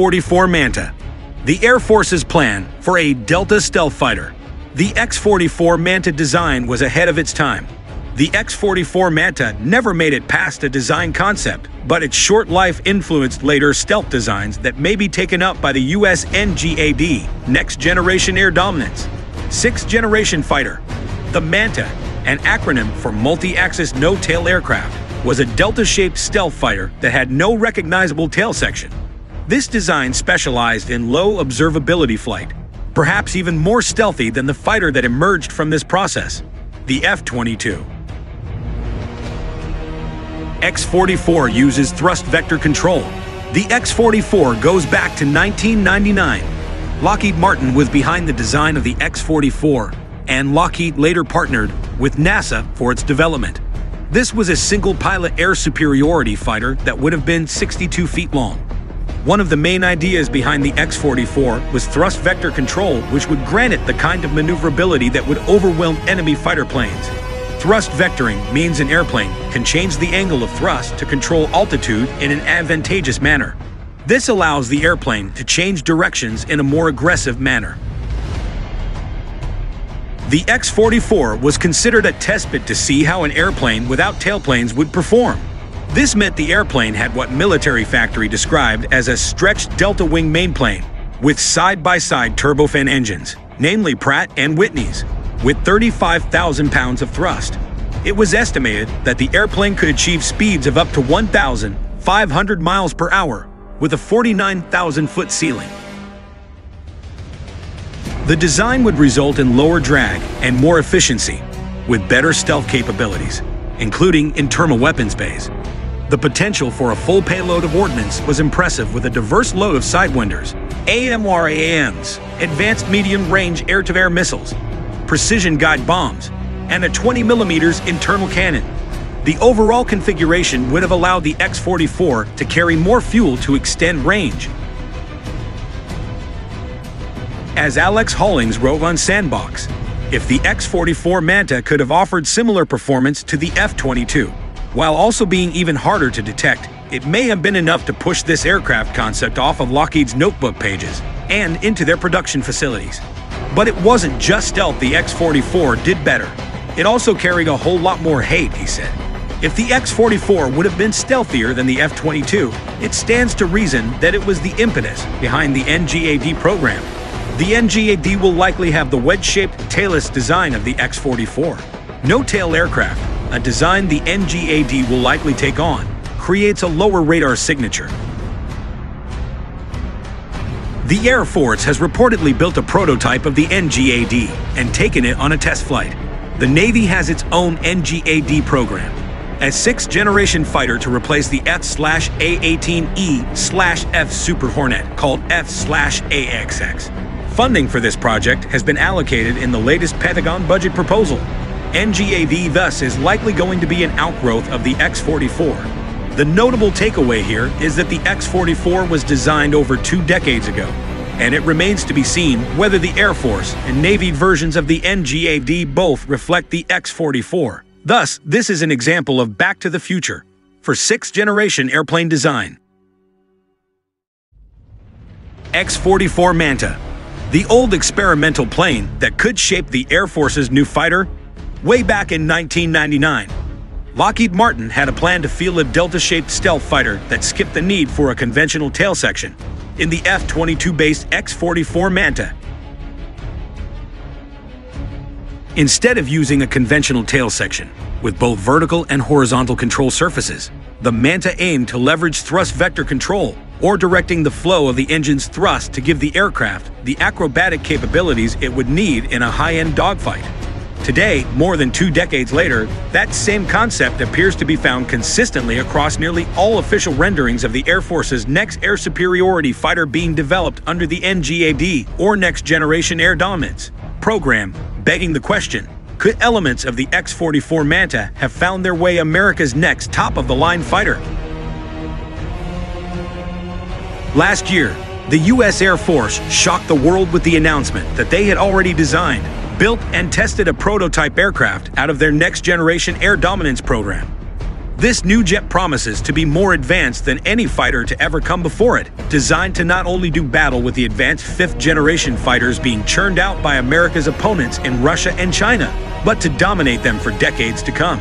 X-44 Manta, the Air Force's plan for a Delta stealth fighter. The X-44 Manta design was ahead of its time. The X-44 Manta never made it past a design concept, but its short life influenced later stealth designs that may be taken up by the US NGAD, Next Generation Air Dominance. Sixth Generation Fighter. The Manta, an acronym for Multi-Axis No-Tail Aircraft, was a delta-shaped stealth fighter that had no recognizable tail section. This design specialized in low observability flight, perhaps even more stealthy than the fighter that emerged from this process, the F-22. X-44 uses thrust vector control. The X-44 goes back to 1999. Lockheed Martin was behind the design of the X-44, and Lockheed later partnered with NASA for its development. This was a single-pilot air superiority fighter that would have been 62 feet long. One of the main ideas behind the X-44 was thrust vector control, which would grant it the kind of maneuverability that would overwhelm enemy fighter planes. Thrust vectoring means an airplane can change the angle of thrust to control altitude in an advantageous manner. This allows the airplane to change directions in a more aggressive manner. The X-44 was considered a test bed to see how an airplane without tailplanes would perform. This meant the airplane had what Military Factory described as a stretched delta wing mainplane with side-by-side turbofan engines, namely Pratt and Whitney's with 35,000 pounds of thrust. It was estimated that the airplane could achieve speeds of up to 1,500 miles per hour with a 49,000-foot ceiling. The design would result in lower drag and more efficiency, with better stealth capabilities, including internal weapons bays. The potential for a full payload of ordnance was impressive with a diverse load of Sidewinders, AMRAAMs, advanced medium-range air-to-air missiles, precision guide bombs, and a 20 mm internal cannon. The overall configuration would have allowed the X-44 to carry more fuel to extend range. As Alex Hollings wrote on Sandboxx, if the X-44 Manta could have offered similar performance to the F-22, while also being even harder to detect, it may have been enough to push this aircraft concept off of Lockheed's notebook pages and into their production facilities. But it wasn't just stealth the X-44 did better. It also carried a whole lot more hate, he said. If the X-44 would have been stealthier than the F-22, it stands to reason that it was the impetus behind the NGAD program. The NGAD will likely have the wedge-shaped tailless design of the X-44. No-tail aircraft, a design the NGAD will likely take on, creates a lower radar signature the Air Force has reportedly built a prototype of the NGAD and taken it on a test flight. The Navy has its own NGAD program, a sixth-generation fighter to replace the F-A-18E-F Super Hornet called F-AXX. Funding for this project has been allocated in the latest Pentagon budget proposal. NGAD thus is likely going to be an outgrowth of the X-44, the notable takeaway here is that the X-44 was designed over two decades ago, and it remains to be seen whether the Air Force and Navy versions of the NGAD both reflect the X-44. Thus, this is an example of Back to the Future for sixth-generation airplane design. X-44 Manta, the old experimental plane that could shape the Air Force's new fighter, way back in 1999. Lockheed Martin had a plan to field a delta-shaped stealth fighter that skipped the need for a conventional tail section in the F-22-based X-44 Manta. Instead of using a conventional tail section, with both vertical and horizontal control surfaces, the Manta aimed to leverage thrust vector control or directing the flow of the engine's thrust to give the aircraft the acrobatic capabilities it would need in a high-end dogfight. Today, more than two decades later, that same concept appears to be found consistently across nearly all official renderings of the Air Force's next air superiority fighter being developed under the NGAD or Next Generation Air Dominance program, begging the question, could elements of the X-44 Manta have found their way America's next top-of-the-line fighter? Last year, the U.S. Air Force shocked the world with the announcement that they had already designed built and tested a prototype aircraft out of their next generation air dominance program. This new jet promises to be more advanced than any fighter to ever come before it, designed to not only do battle with the advanced fifth-generation fighters being churned out by America's opponents in Russia and China, but to dominate them for decades to come.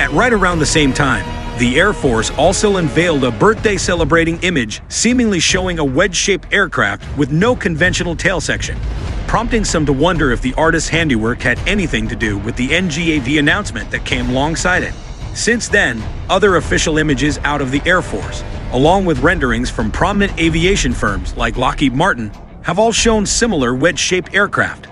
At right around the same time, the Air Force also unveiled a birthday-celebrating image seemingly showing a wedge-shaped aircraft with no conventional tail section, prompting some to wonder if the artist's handiwork had anything to do with the NGAD announcement that came alongside it. Since then, other official images out of the Air Force, along with renderings from prominent aviation firms like Lockheed Martin, have all shown similar wedge-shaped aircraft.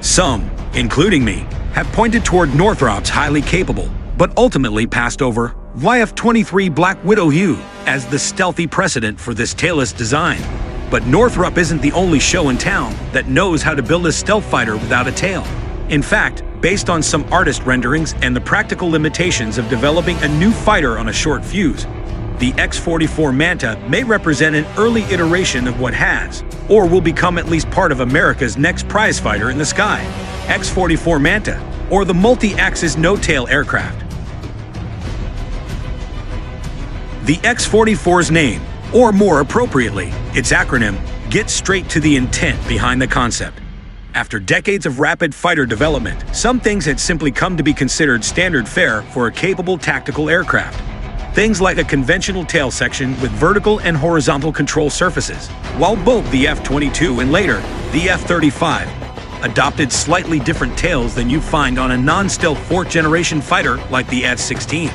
Some, including me, have pointed toward Northrop's highly capable, but ultimately passed over YF-23 Black Widow Hue as the stealthy precedent for this tailless design. But Northrop isn't the only show in town that knows how to build a stealth fighter without a tail. In fact, based on some artist renderings and the practical limitations of developing a new fighter on a short fuse, the X-44 Manta may represent an early iteration of what has, or will become at least part of America's next prize fighter in the sky, X-44 Manta, or the multi-axis no-tail aircraft. The X-44's name or more appropriately, its acronym, gets straight to the intent behind the concept. After decades of rapid fighter development, some things had simply come to be considered standard fare for a capable tactical aircraft. Things like a conventional tail section with vertical and horizontal control surfaces, while both the F-22 and later, the F-35, adopted slightly different tails than you find on a non-stealth fourth-generation fighter like the F-16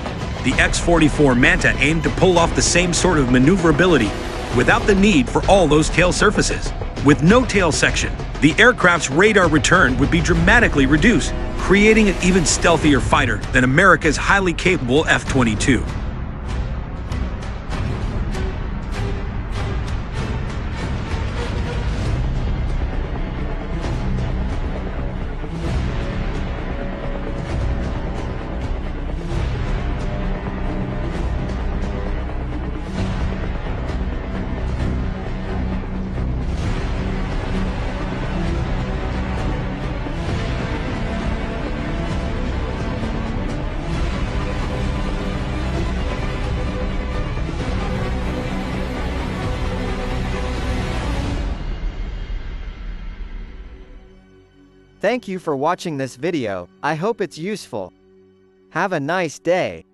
the X-44 Manta aimed to pull off the same sort of maneuverability without the need for all those tail surfaces. With no tail section, the aircraft's radar return would be dramatically reduced, creating an even stealthier fighter than America's highly capable F-22. Thank you for watching this video, I hope it's useful. Have a nice day.